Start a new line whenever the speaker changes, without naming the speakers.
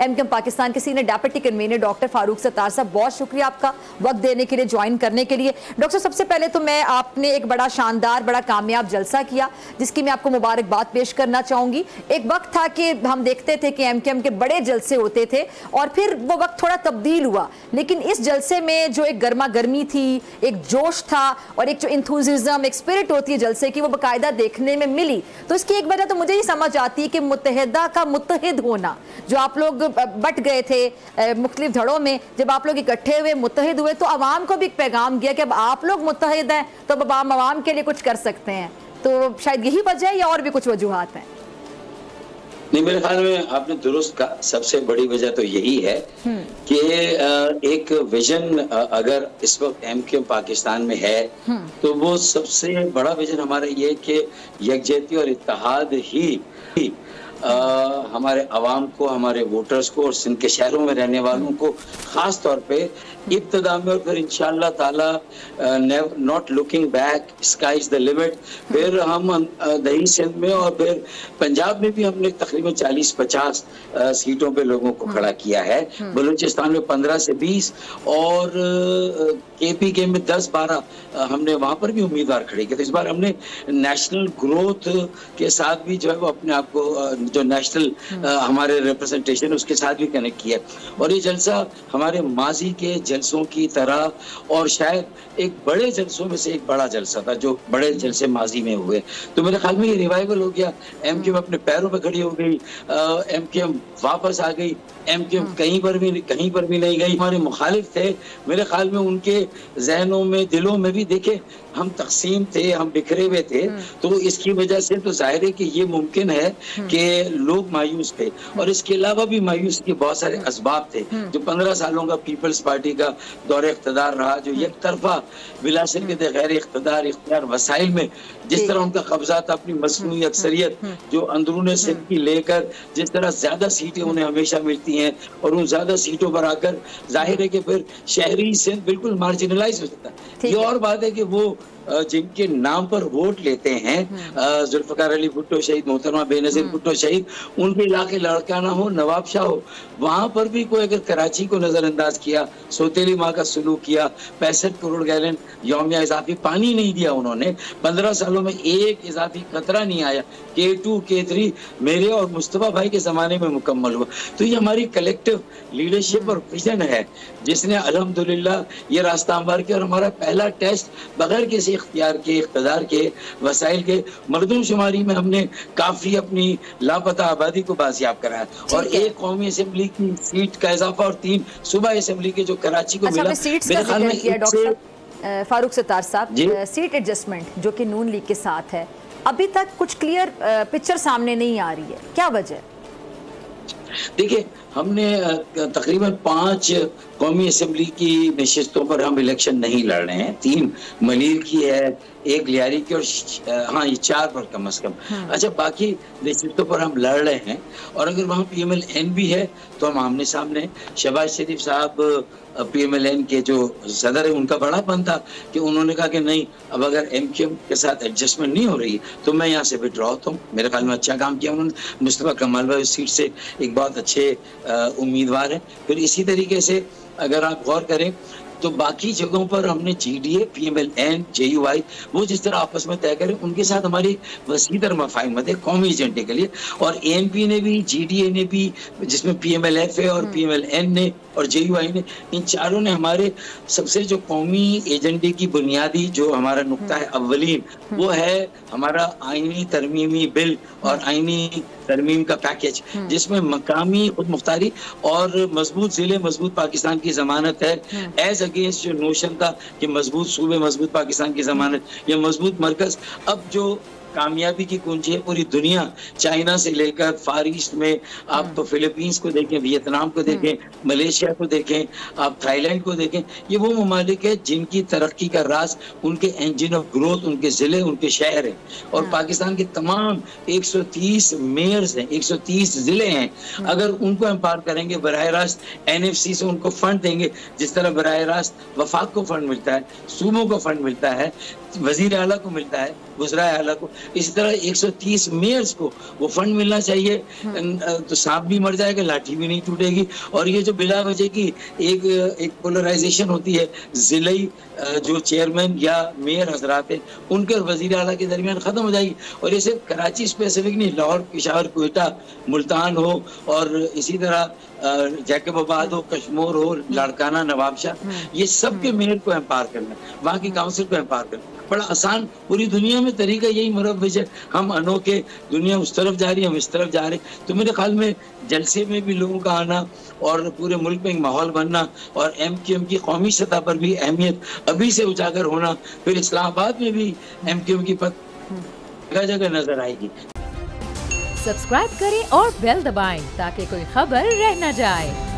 M Q Pakistan के senior deputy convener doctor Farooq Sattar साहब, बहुत शुक्रिया आपका वक्त देने के लिए, ज्वाइन करने के लिए। डॉक्टर सबसे पहले तो मैं आपने एक बड़ा शानदार, बड़ा कामयाब जलसा किया, जिसकी मैं आपको मुबारकबाद पेश करना चाहूँगी। एक वक्त था कि हम देखते थे कि एमकेएम के एम के बड़े जलसे होते थे और फिर वो वक्त थोड़ा तब्दील हुआ। लेकिन इस जलसे में जो एक गर्मा गर्मी थी, एक जोश था और एक जो इंथुजिज्म एक स्पिरिट होती है जलसे की, वो बाकायदा देखने में मिली। तो इसकी एक वजह तो मुझे ही समझ आती है कि मुतहदा का मुतहद होना, जो आप लोग बट गए थे मुख्तलिफ़ धड़ों में जब आप लोग इकट्ठे हुए मुतहद हुए तो आवाम को भी एक पैगाम दिया कि अब आप लोग मुतहद हैं तो अब आम आवाम के लिए कुछ कर सकते हैं तो शायद यही वजह है या और भी कुछ वजूहत हैं
नहीं मेरे ख्याल में आपने दुरुस्त का सबसे बड़ी वजह तो यही है हम्म। कि एक विजन अगर इस वक्त एम क्यू पाकिस्तान में है हम्म। तो वो सबसे बड़ा विजन हमारा ये कि यकजहती और इतिहाद ही आ, हमारे आवाम को हमारे वोटर्स को और सिंध के शहरों में रहने वालों को खास तौर पे इब्तदा में और फिर इंशाल्लाह ताला not looking back sky is the limit फिर हम दही सिंध में और फिर पंजाब में भी हमने तकरीबन 40-50 सीटों पे लोगों को खड़ा किया है हम्म। बलूचिस्तान में 15 से 20 और के पी के में 10-12 हमने वहाँ पर भी उम्मीदवार खड़े किए तो इस बार हमने नेशनल ग्रोथ के साथ भी जो है वो अपने आप को जो नेशनल हम्म। हमारे रिप्रेजेंटेशन उसके साथ भी कनेक्ट किया और ये जलसा हमारे माजी के जलसों की तरह और शायद एक बड़े जलसों में से एक बड़ा जलसा था जो बड़े जलसे माजी में हुए। तो मेरे ख्याल में ये रिवाइवल हो गया। एम क्यू अपने पैरों पर खड़ी हो गई। एम क्यू वापस आ गई। M Q. कहीं पर भी कहीं पर भी नहीं गई। हमारे मुखालिफ थे। मेरे ख्याल में उनके जहनों में दिलों में भी देखे हम तकसीम थे हम बिखरे हुए थे। तो इसकी वजह से तो ज़ाहिर है कि ये मुमकिन है। कि लोग मायूस थे। और इसके अलावा भी मायूस के बहुत सारे इसबाब थे जो पंद्रह सालों का पीपल्स पार्टी का दौरे इकतदार रहा जो एक तरफा बिलाशर के गैर इकतदार इख्तियार वसाइल में जिस तरह उनका कब्जा था अपनी मसनू अक्सरियत जो अंदरून सिंध की लेकर जिस तरह ज़्यादा सीटें उन्हें हमेशा मिलती हैं और उन ज़्यादा सीटों पर आकर ज़ाहिर है कि फिर शहरी सिंध बिल्कुल मार्जिनलाइज हो सकता है। ये और बात है कि वो जिनके नाम पर वोट लेते हैं हम्म। जुल्फकार अली भुट्टो शहीद मोहतरमा बेनजीर हम्म। भुट्टो शहीद उनके इलाके लड़काना हो नवाब शाह हो वहाँ पर भी कोई अगर कराची को नजरअंदाज किया सोतेली माँ का सलूक किया पैंसठ करोड़ गैलन योमिया इजाफी पानी नहीं दिया उन्होंने पंद्रह सालों में एक इजाफी खतरा नहीं आया के टू के थ्री मेरे और मुस्तफ़ा भाई के ज़माने में मुकम्मल हुआ तो ये हमारी कलेक्टिव लीडरशिप और विजन है जिसने अल्हम्दुलिल्लाह ये रास्ता हमार किया और हमारा पहला टेस्ट बगैर किसी इख्तियार के इकतदार के वसाइल के मरदमशुमारी में हमने काफ़ी अपनी लापता आबादी को बाजियाब कराया और एक कौमी असम्बली की सीट का इजाफा और तीन सुबह असम्बली के जो कराची को अच्छा, मिला मेरे ख्याल
में फारूक सतार साहब सीट एडजस्टमेंट जो कि नून लीग के साथ है अभी तक कुछ क्लियर पिक्चर सामने नहीं आ रही है। क्या वजह?
देखिए हमने तकरीबन पाँच कौमी असम्बली की नशस्तों पर हम इलेक्शन नहीं लड़ रहे हैं। तीन मलिर की है एक लियारी की और हाँ ये चार पर कम अज कम। हाँ। अच्छा बाकी नशस्तों पर हम लड़ रहे हैं और अगर वहाँ पी एम एल एन भी है तो हम आमने सामने शहबाज शरीफ साहब पी एम एल एन के जो सदर है उनका बड़ापन था कि उन्होंने कहा कि नहीं अब अगर एम क्यू एम के साथ एडजस्टमेंट नहीं हो रही तो मैं यहाँ से विड्रॉ होता हूँ। मेरे ख्याल में अच्छा काम किया उन्होंने। मुस्तफ़ा कमाल भाई सीट से एक बहुत अच्छे उम्मीदवार हैं। फिर इसी तरीके से अगर आप गौर करें तो बाकी जगहों पर हमने G D A P M L N J U I वो जिस तरह आपस में तय करें उनके साथ हमारी वसी दर मफाहमत है कौमी एजेंडे के लिए। और ए एम पी ने भी जी डी ए ने भी जिसमें पी एम एल एफ़ है और पी एम एल एन ने और जे यू आई ने इन चारों ने हमारे सबसे जो कौमी एजेंडे की बुनियादी जो हमारा नुकता है अवलीन वो है हमारा आईनी तरमीमी बिल और आईनी तरमीम का पैकेज जिसमें मकामी खुद मुख्तारी और मज़बूत ज़िले मज़बूत पाकिस्तान की जमानत है। एज अगेंस्ट जो नोशन था कि मज़बूत सूबे, मज़बूत पाकिस्तान की जमानत या मज़बूत मरकज, अब जो कामयाबी की कुंजी है पूरी दुनिया चाइना से लेकर फार ईस्ट में आप। तो फिलीपींस को देखें वियतनाम को देखें। मलेशिया को देखें आप थाईलैंड को देखें ये वो ममालिक है जिनकी तरक्की का राज उनके इंजन ऑफ़ ग्रोथ उनके ज़िले उनके शहर है और हाँ। पाकिस्तान के तमाम 130 मेयर्स हैं 130 ज़िले हैं हाँ। अगर उनको एम्पावर करेंगे बरह रास्त एनएफसी से उनको फंड देंगे जिस तरह बरह रास्त वफाक को फंड मिलता है सूबों को फंड मिलता है वज़ीर अला को मिलता है गुजरा आला को। इसी तरह 130 मेयर्स को वो फंड मिलना चाहिए। तो सांप भी मर जाएगा लाठी भी नहीं टूटेगी। और ये जो बिला वजह की एक एक पोलराइजेशन होती है ज़िले जो चेयरमैन या मेयर हजरात हैं उनके और वज़ीर अला के दरमियान ख़त्म हो जाएगी। और ये सिर्फ़ कराची स्पेसिफिक नहीं लाहौर पिशावर कोयटा मुल्तान हो और इसी तरह जैकबाबाद हो कश्मोर हो लाड़काना नवाबशाह ये सब के मेयर को एम्पावर करना वहाँ की काउंसिल को एम्पावर करना बड़ा आसान पूरी दुनिया में तरीका यही मुरवज है। हम अनोखे, दुनिया उस तरफ़ जा रही है, हम इस तरफ़ जा रहे तो मेरे ख्याल में जलसे में भी लोगों का आना और पूरे मुल्क में एक माहौल बनना और एम क्यू एम की कौमी सतह पर भी अहमियत अभी से उजागर होना, फिर इस्लामाबाद में भी एम क्यू एम की जगह जगह नज़र आएगी।
सब्सक्राइब करें और बेल दबाएँ ताकि कोई खबर रह न जाए।